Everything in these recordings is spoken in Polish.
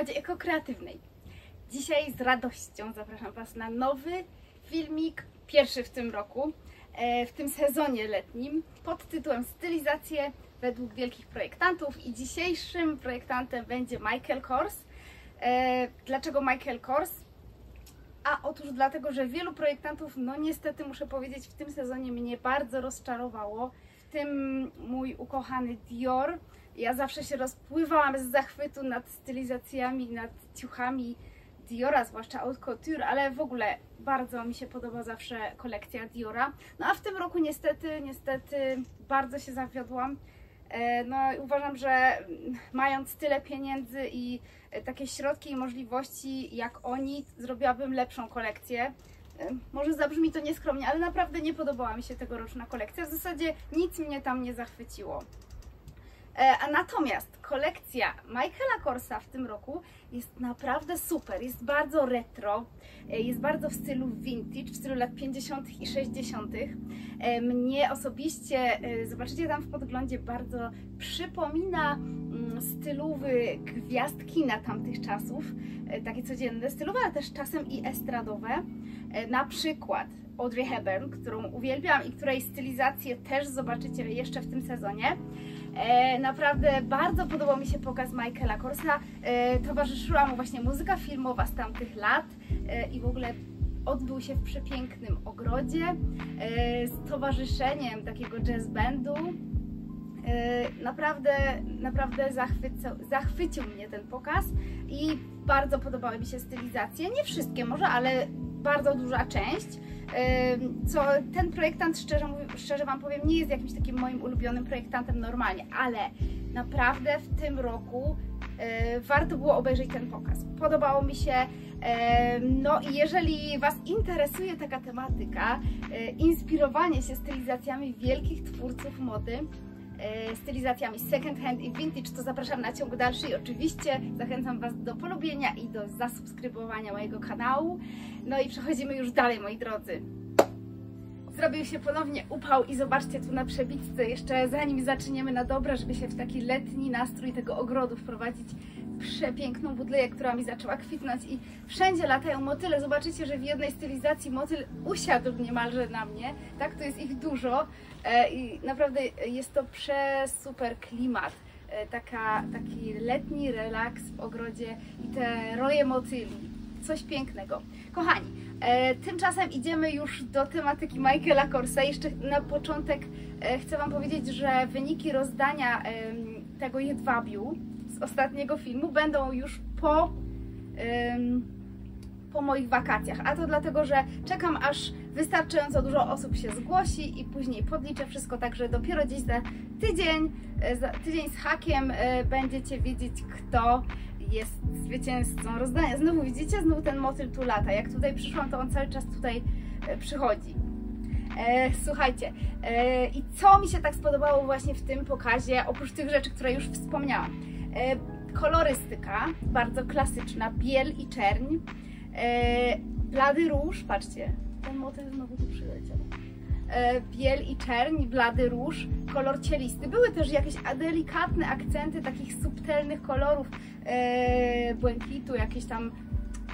modzie ekokreatywnej. Dzisiaj z radością zapraszam Was na nowy filmik, pierwszy w tym roku, e, w tym sezonie letnim, pod tytułem Stylizacje według wielkich projektantów i dzisiejszym projektantem będzie Michael Kors. E, dlaczego Michael Kors? A otóż dlatego, że wielu projektantów, no niestety muszę powiedzieć, w tym sezonie mnie bardzo rozczarowało. W tym mój ukochany Dior. Ja zawsze się rozpływałam z zachwytu nad stylizacjami, nad ciuchami Diora, zwłaszcza haute couture, ale w ogóle bardzo mi się podoba zawsze kolekcja Diora. No a w tym roku niestety, niestety bardzo się zawiodłam. E, No i uważam, że mając tyle pieniędzy i takie środki i możliwości jak oni, zrobiłabym lepszą kolekcję. E, Może zabrzmi to nieskromnie, ale naprawdę nie podobała mi się tegoroczna kolekcja. W zasadzie nic mnie tam nie zachwyciło. E, A natomiast kolekcja Michaela Korsa w tym roku jest naprawdę super, jest bardzo retro, e, jest bardzo w stylu vintage, w stylu lat 50. i 60. E, Mnie osobiście, e, zobaczycie tam w podglądzie, bardzo przypomina stylowy gwiazd kina tamtych czasów, e, takie codzienne, stylowe, ale też czasem i estradowe. E, Na przykład Audrey Hepburn, którą uwielbiam i której stylizację też zobaczycie jeszcze w tym sezonie. E, naprawdę bardzo podobał mi się pokaz Michaela Korsa. Towarzyszyła mu właśnie muzyka filmowa z tamtych lat i w ogóle odbył się w przepięknym ogrodzie z towarzyszeniem takiego jazz bandu. E, Naprawdę, naprawdę zachwycił mnie ten pokaz i bardzo podobały mi się stylizacje. Nie wszystkie może, ale bardzo duża część. Ym, Co ten projektant, szczerze, szczerze Wam powiem, nie jest jakimś takim moim ulubionym projektantem normalnie, ale naprawdę w tym roku y, warto było obejrzeć ten pokaz. Podobało mi się. No i jeżeli Was interesuje taka tematyka, inspirowanie się stylizacjami wielkich twórców mody, e, stylizacjami second hand i vintage, to zapraszam na ciąg dalszy i oczywiście zachęcam Was do polubienia i do zasubskrybowania mojego kanału. No i przechodzimy już dalej, moi drodzy. Zrobił się ponownie upał i zobaczcie tu na przebitce, jeszcze zanim zaczniemy na dobre, żeby się w taki letni nastrój tego ogrodu wprowadzić, przepiękną budleję, która mi zaczęła kwitnąć i wszędzie latają motyle. Zobaczycie, że w jednej stylizacji motyl usiadł niemalże na mnie, tak, to jest ich dużo e, i naprawdę jest to przesuper klimat. E, Taka, taki letni relaks w ogrodzie i te roje motyli. Coś pięknego. Kochani, tymczasem idziemy już do tematyki Michaela Korsa. Jeszcze na początek e, chcę Wam powiedzieć, że wyniki rozdania tego jedwabiu z ostatniego filmu będą już po, po moich wakacjach. A to dlatego, że czekam aż wystarczająco dużo osób się zgłosi i później podliczę wszystko, także dopiero gdzieś za tydzień, e, za tydzień z hakiem e, będziecie wiedzieć, kto jest zwycięzcą rozdania. Znowu widzicie, znowu ten motyl tu lata. Jak tutaj przyszłam, to on cały czas tutaj e, przychodzi. E, słuchajcie, e, i co mi się tak spodobało właśnie w tym pokazie, oprócz tych rzeczy, które już wspomniałam. E, kolorystyka, bardzo klasyczna, biel i czerń. E, blady róż, patrzcie, ten motyl znowu tu przyleciał. E, biel i czerń, blady róż, kolor cielisty. Były też jakieś delikatne akcenty takich subtelnych kolorów błękitu, jakieś tam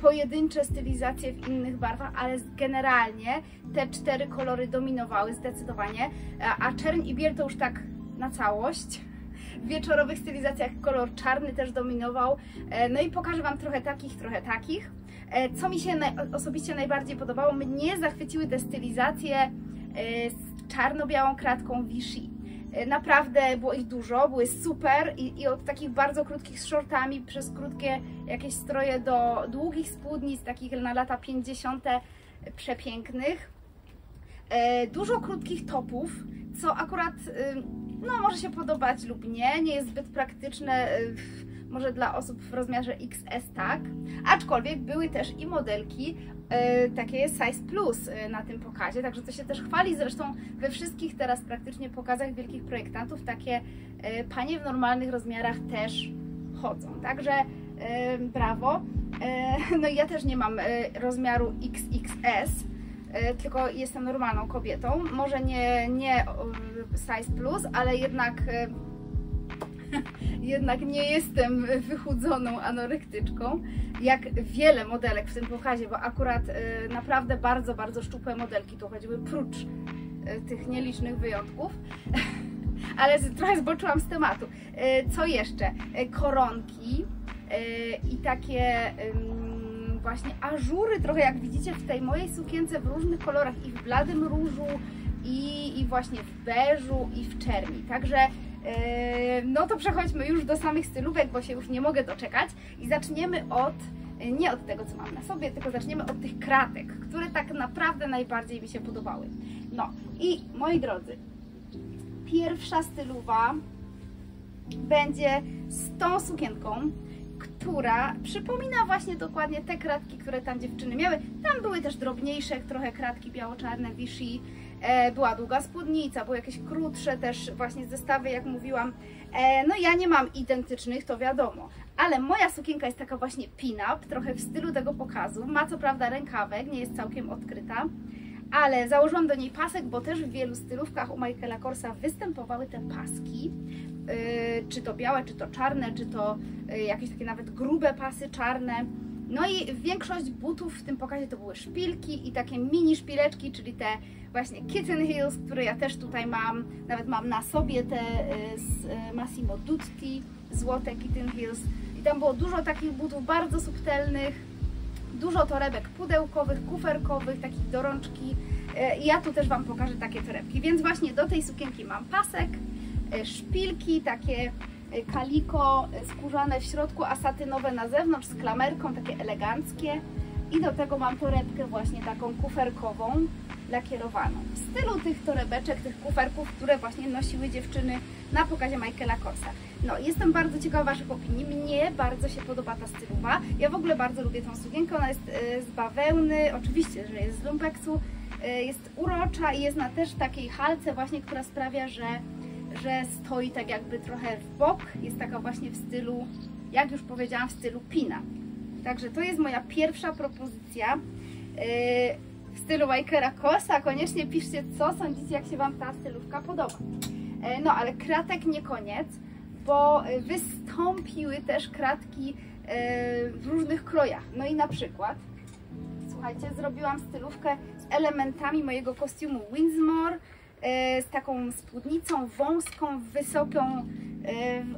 pojedyncze stylizacje w innych barwach, ale generalnie te cztery kolory dominowały zdecydowanie, a, czerń i biel to już tak na całość. W wieczorowych stylizacjach kolor czarny też dominował. E, No i pokażę Wam trochę takich, trochę takich. E, Co mi się osobiście najbardziej podobało, mnie zachwyciły te stylizacje e, z czarno-białą kratką Vichy. E, Naprawdę było ich dużo, były super i, i od takich bardzo krótkich z shortami przez krótkie jakieś stroje do długich spódnic, takich na lata 50. przepięknych. E, Dużo krótkich topów, co akurat y, no, może się podobać lub nie, nie jest zbyt praktyczne, y, w- może dla osób w rozmiarze XS tak, aczkolwiek były też i modelki y, takie size plus y, na tym pokazie, także to się też chwali, zresztą we wszystkich teraz praktycznie pokazach wielkich projektantów takie y, panie w normalnych rozmiarach też chodzą, także y, brawo. Y, No ja też nie mam y, rozmiaru XXS, tylko jestem normalną kobietą. Może nie, nie size plus, ale jednak Jednak nie jestem wychudzoną anorektyczką, jak wiele modelek w tym pokazie, bo akurat y, naprawdę bardzo, bardzo szczupłe modelki tu chodziły, prócz y, tych nielicznych wyjątków. Ale trochę zboczyłam z tematu. Y, co jeszcze? Koronki i takie właśnie ażury, trochę jak widzicie w tej mojej sukience w różnych kolorach i w bladym różu, i, i właśnie w beżu, i w czerni. Także no to przechodźmy już do samych stylówek, bo się już nie mogę doczekać i zaczniemy od nie od tego, co mam na sobie, tylko zaczniemy od tych kratek, które tak naprawdę najbardziej mi się podobały. No i moi drodzy, pierwsza stylowa będzie z tą sukienką, która przypomina właśnie dokładnie te kratki, które tam dziewczyny miały. Tam były też drobniejsze, trochę kratki biało-czarne, Vichy, była długa spódnica, były jakieś krótsze też właśnie zestawy, jak mówiłam. E, no ja nie mam identycznych, to wiadomo, ale moja sukienka jest taka właśnie pin-up, trochę w stylu tego pokazu. Ma co prawda rękawek, nie jest całkiem odkryta, ale założyłam do niej pasek, bo też w wielu stylówkach u Michaela Korsa występowały te paski, yy, czy to białe, czy to czarne, czy to jakieś takie nawet grube pasy czarne. No i większość butów w tym pokazie to były szpilki i takie mini szpileczki, czyli te właśnie kitten heels, które ja też tutaj mam. Nawet mam na sobie te yy, z yy, Massimo Dutti, złote kitten heels. I tam było dużo takich butów bardzo subtelnych, dużo torebek pudełkowych, kuferkowych, takich do rączki. E, I ja tu też Wam pokażę takie torebki. Więc właśnie do tej sukienki mam pasek, e, szpilki, takie e, kaliko skórzane w środku, a satynowe na zewnątrz z klamerką, takie eleganckie. I do tego mam torebkę właśnie taką kuferkową, lakierowaną. W stylu tych torebeczek, tych kuferków, które właśnie nosiły dziewczyny na pokazie Michaela Korsa. No, jestem bardzo ciekawa Waszych opinii. Mnie bardzo się podoba ta stylowa. Ja w ogóle bardzo lubię tą sukienkę. Ona jest e, z bawełny, oczywiście, że jest z lumpeksu. E, jest urocza i jest na też takiej halce właśnie, która sprawia, że, że stoi tak jakby trochę w bok. Jest taka właśnie w stylu, jak już powiedziałam, w stylu pina. Także to jest moja pierwsza propozycja e, w stylu Wajkera Korsa. Koniecznie piszcie, co sądzicie, jak się Wam ta stylówka podoba. No, ale kratek nie koniec bo e, wystąpiły też kratki e, w różnych krojach. No i na przykład, słuchajcie, zrobiłam stylówkę z elementami mojego kostiumu Windsmore, e, z taką spódnicą wąską, wysoką,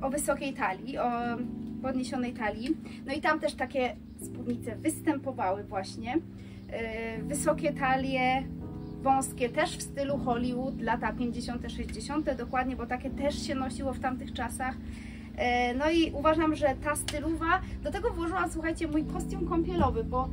o wysokiej talii, o podniesionej talii. No i tam też takie spódnice występowały właśnie. Wysokie talie, wąskie, też w stylu Hollywood, lata 50., 60., dokładnie, bo takie też się nosiło w tamtych czasach. E, no i uważam, że ta stylowa, do tego włożyłam, słuchajcie, mój kostium kąpielowy, bo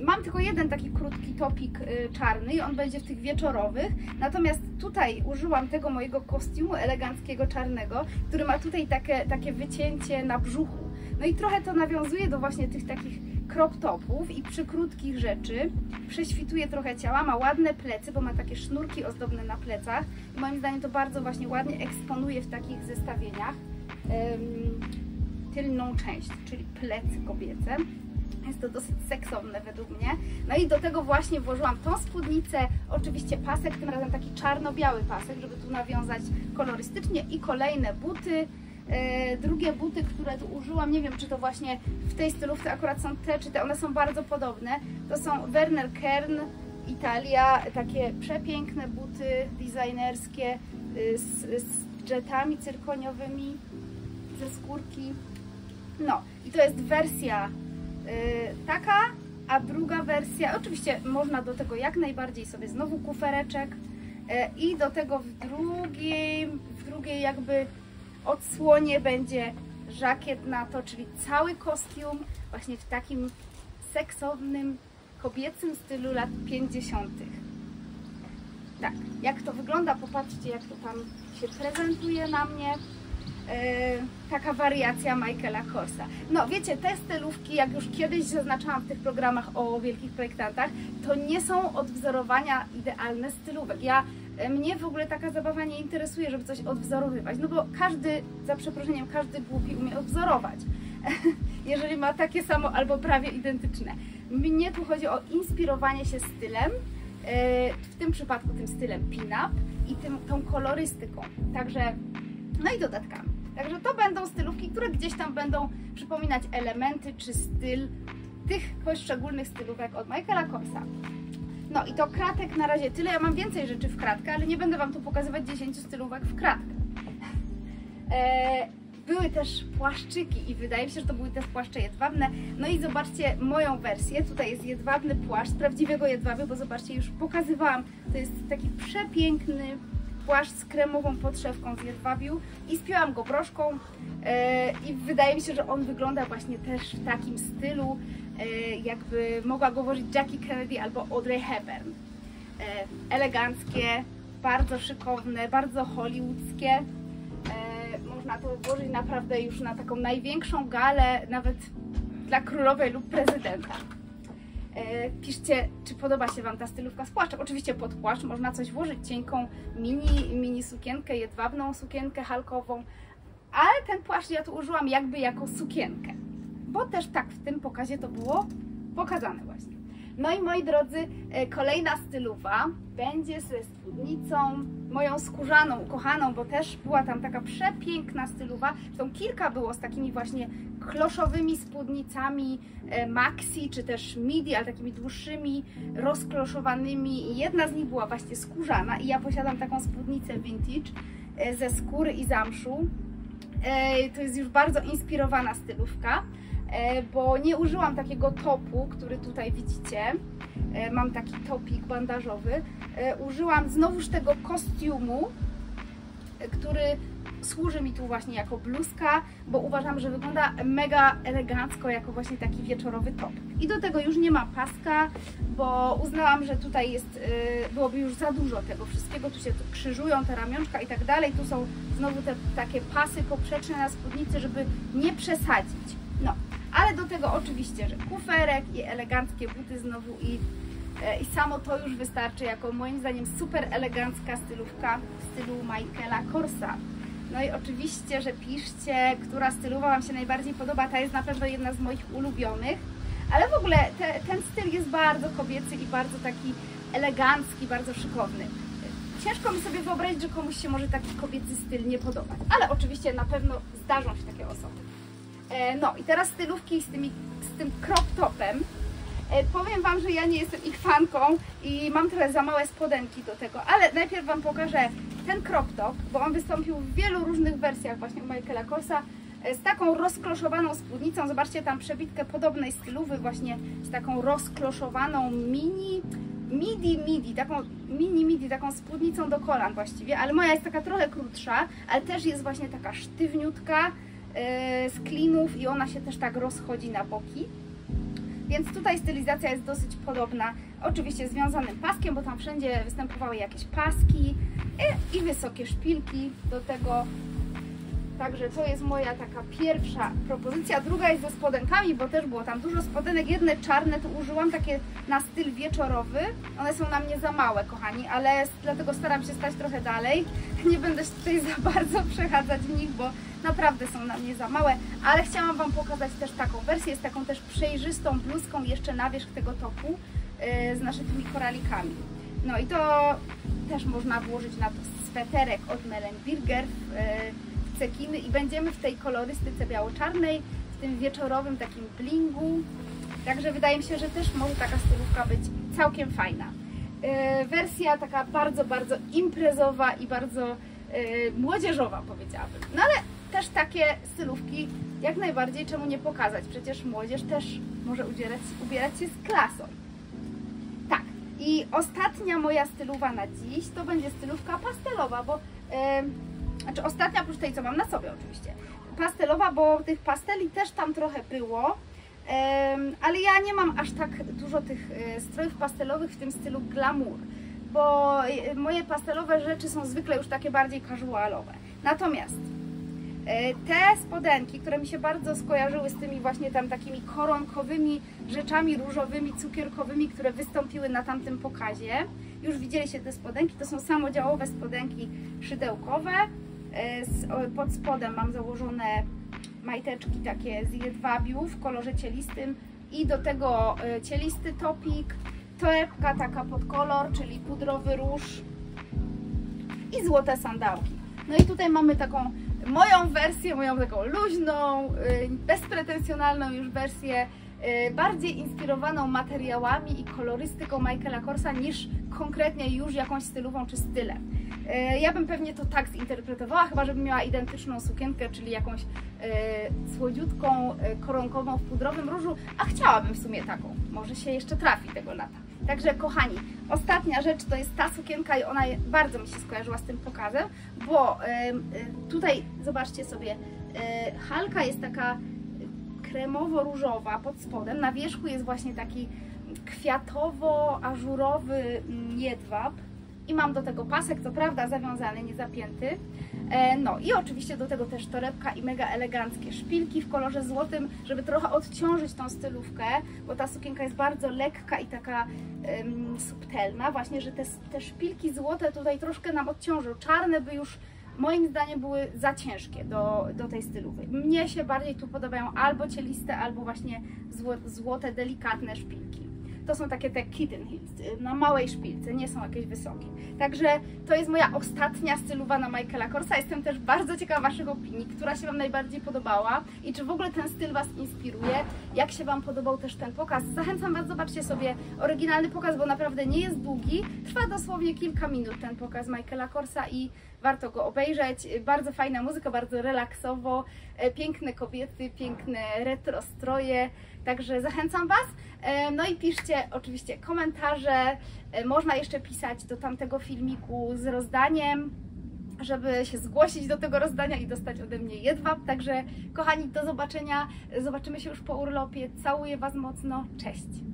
mam tylko jeden taki krótki topik y, czarny i on będzie w tych wieczorowych, natomiast tutaj użyłam tego mojego kostiumu eleganckiego czarnego, który ma tutaj takie, takie wycięcie na brzuchu. No i trochę to nawiązuje do właśnie tych takich crop topów i przykrótkich rzeczy. Prześwituje trochę ciała, ma ładne plecy, bo ma takie sznurki ozdobne na plecach. I moim zdaniem to bardzo właśnie ładnie eksponuje w takich zestawieniach um, tylną część, czyli plecy kobiece. Jest to dosyć seksowne według mnie. No i do tego właśnie włożyłam tą spódnicę, oczywiście pasek, tym razem taki czarno-biały pasek, żeby tu nawiązać kolorystycznie i kolejne buty. E, drugie buty, które tu użyłam, nie wiem czy to właśnie w tej stylówce akurat są te, czy te, one są bardzo podobne. To są Werner Kern, Italia, takie przepiękne buty designerskie y, z, z jetami cyrkoniowymi, ze skórki. No i to jest wersja taka, a druga wersja, oczywiście można do tego jak najbardziej sobie znowu kufereczek y, i do tego w drugiej, w drugiej jakby odsłonie będzie żakiet na to, czyli cały kostium właśnie w takim seksownym, kobiecym stylu lat 50. Tak, jak to wygląda, popatrzcie jak to tam się prezentuje na mnie. Yy, taka wariacja Michaela Korsa. No wiecie, te stylówki, jak już kiedyś zaznaczałam w tych programach o wielkich projektantach, to nie są odwzorowania idealne stylówek. Ja E, mnie w ogóle taka zabawa nie interesuje, żeby coś odwzorowywać, no bo każdy, za przeproszeniem, każdy głupi umie odwzorować. Jeżeli ma takie samo albo prawie identyczne. Mnie tu chodzi o inspirowanie się stylem, e, w tym przypadku tym stylem pin-up i tym, tą kolorystyką. Także, no i dodatkami. Także to będą stylówki, które gdzieś tam będą przypominać elementy czy styl tych poszczególnych stylówek od Michaela Korsa. No i to kratek na razie tyle. Ja mam więcej rzeczy w kratkę, ale nie będę Wam tu pokazywać 10 stylówek w kratkę. E, były też płaszczyki i wydaje mi się, że to były też płaszcze jedwabne. No i zobaczcie moją wersję. Tutaj jest jedwabny płaszcz prawdziwego jedwabiu, bo zobaczcie, już pokazywałam. To jest taki przepiękny płaszcz z kremową podszewką z jedwabiu i spięłam go broszką e, i wydaje mi się, że on wygląda właśnie też w takim stylu, e, jakby mogła go włożyć Jackie Kennedy albo Audrey Hepburn. E, eleganckie, bardzo szykowne, bardzo hollywoodzkie. Można to włożyć naprawdę już na taką największą galę, nawet dla królowej lub prezydenta. E, Piszcie, czy podoba się Wam ta stylówka z płaszczem. Oczywiście pod płaszcz można coś włożyć, cienką mini, mini sukienkę, jedwabną sukienkę halkową, ale ten płaszcz ja tu użyłam jakby jako sukienkę, bo też tak w tym pokazie to było pokazane właśnie. No i moi drodzy, e, kolejna stylowa będzie ze spódnicą moją skórzaną, ukochaną, bo też była tam taka przepiękna stylowa. Zresztą kilka było z takimi właśnie kloszowymi spódnicami e, maxi, czy też midi, ale takimi dłuższymi, rozkloszowanymi. Jedna z nich była właśnie skórzana i ja posiadam taką spódnicę vintage e, ze skóry i zamszu. E, To jest już bardzo inspirowana stylówka bo nie użyłam takiego topu, który tutaj widzicie. Mam taki topik bandażowy. Użyłam znowuż tego kostiumu, który służy mi tu właśnie jako bluzka, bo uważam, że wygląda mega elegancko jako właśnie taki wieczorowy top. I do tego już nie ma paska, bo uznałam, że tutaj jest, y, byłoby już za dużo tego wszystkiego, tu się krzyżują te ramionczka i tak dalej, tu są znowu te takie pasy poprzeczne na spódnicy, żeby nie przesadzić. No, ale do tego oczywiście, że kuferek i eleganckie buty znowu i E, I samo to już wystarczy jako moim zdaniem super elegancka stylówka w stylu Michaela Korsa. No i oczywiście, że piszcie, która stylowa Wam się najbardziej podoba. Ta jest na pewno jedna z moich ulubionych. Ale w ogóle te, ten styl jest bardzo kobiecy i bardzo taki elegancki, bardzo szykowny. Ciężko mi sobie wyobrazić, że komuś się może taki kobiecy styl nie podobać. Ale oczywiście na pewno zdarzą się takie osoby. E, No i teraz stylówki z, tymi, z tym crop topem. E, Powiem Wam, że ja nie jestem ich fanką i mam trochę za małe spodenki do tego, ale najpierw Wam pokażę ten crop top, bo on wystąpił w wielu różnych wersjach właśnie u Michaela Korsa e, z taką rozkloszowaną spódnicą. Zobaczcie tam przebitkę podobnej stylowy właśnie z taką rozkloszowaną mini midi midi, taką mini midi, taką spódnicą do kolan właściwie, ale moja jest taka trochę krótsza, ale też jest właśnie taka sztywniutka e, z klinów i ona się też tak rozchodzi na boki. Więc tutaj stylizacja jest dosyć podobna, oczywiście związanym paskiem, bo tam wszędzie występowały jakieś paski i, i wysokie szpilki do tego. Także to jest moja taka pierwsza propozycja. Druga jest ze spodenkami, bo też było tam dużo spodenek. Jedne czarne tu użyłam, takie na styl wieczorowy. One są na mnie za małe, kochani, ale dlatego staram się stać trochę dalej. Nie będę się tutaj za bardzo przechadzać w nich, bo naprawdę są na mnie za małe, ale chciałam Wam pokazać też taką wersję, z taką też przejrzystą bluzką jeszcze na wierzch tego topu z naszymi koralikami. No i to też można włożyć na to sweterek od Mellenberger w, yy, w cekiny i będziemy w tej kolorystyce biało-czarnej, w tym wieczorowym takim blingu. Także wydaje mi się, że też może taka stylówka być całkiem fajna. Yy, wersja taka bardzo, bardzo imprezowa i bardzo młodzieżowa powiedziałabym. No ale też takie stylówki jak najbardziej czemu nie pokazać? Przecież młodzież też może ubierać, ubierać się z klasą. I ostatnia moja stylowa na dziś to będzie stylówka pastelowa, bo yy, znaczy ostatnia oprócz tej co mam na sobie oczywiście. Pastelowa, bo tych pasteli też tam trochę było. Em, ale ja nie mam aż tak dużo tych e, strojów pastelowych w tym stylu glamour, bo e, moje pastelowe rzeczy są zwykle już takie bardziej casualowe. Natomiast te spodenki, które mi się bardzo skojarzyły z tymi właśnie tam takimi koronkowymi rzeczami różowymi, cukierkowymi, które wystąpiły na tamtym pokazie, już widzieliście te spodenki, to są samodziałowe spodenki szydełkowe. E, Pod spodem mam założone majteczki takie z jedwabiu w kolorze cielistym i do tego e, cielisty topik, torebka taka pod kolor, czyli pudrowy róż i złote sandałki. No i tutaj mamy taką moją wersję, moją taką luźną, y, bezpretensjonalną już wersję, y, bardziej inspirowaną materiałami i kolorystyką Michaela Korsa niż konkretnie już jakąś stylową czy stylem. Y, Ja bym pewnie to tak zinterpretowała, chyba żebym miała identyczną sukienkę, czyli jakąś słodziutką, koronkową w pudrowym różu, a chciałabym w sumie taką. Może się jeszcze trafi tego lata. Także kochani, ostatnia rzecz to jest ta sukienka i ona bardzo mi się skojarzyła z tym pokazem, bo y, tutaj zobaczcie sobie, y, halka jest taka kremowo-różowa pod spodem, na wierzchu jest właśnie taki kwiatowo-ażurowy mm, jedwab i mam do tego pasek, co prawda zawiązany, nie zapięty. E, No i oczywiście do tego też torebka i mega eleganckie szpilki w kolorze złotym, żeby trochę odciążyć tą stylówkę, bo ta sukienka jest bardzo lekka i taka subtelna, właśnie, że te, te szpilki złote tutaj troszkę nam odciążą. Czarne by już moim zdaniem były za ciężkie do, do tej stylówy. Mnie się bardziej tu podobają albo cieliste, albo właśnie zło, złote, delikatne szpilki. To są takie te kitten heels, y, na małej szpilce, nie są jakieś wysokie. Także to jest moja ostatnia stylowa na Michaela Korsa. Jestem też bardzo ciekawa Waszych opinii, która się Wam najbardziej podobała i czy w ogóle ten styl Was inspiruje, jak się Wam podobał też ten pokaz. Zachęcam Was, zobaczcie sobie oryginalny pokaz, bo naprawdę nie jest długi. Trwa dosłownie kilka minut ten pokaz Michaela Korsa i warto go obejrzeć. Bardzo fajna muzyka, bardzo relaksowo, e, piękne kobiety, piękne retro stroje, także zachęcam Was. E, No i piszcie oczywiście komentarze, E, można jeszcze pisać do tamtego filmiku z rozdaniem, żeby się zgłosić do tego rozdania i dostać ode mnie jedwab. Także kochani, do zobaczenia. Zobaczymy się już po urlopie. Całuję Was mocno. Cześć!